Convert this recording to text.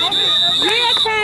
Ria Cam